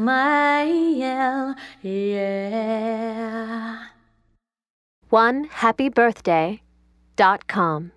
smile, yeah. One happy birthday dot com.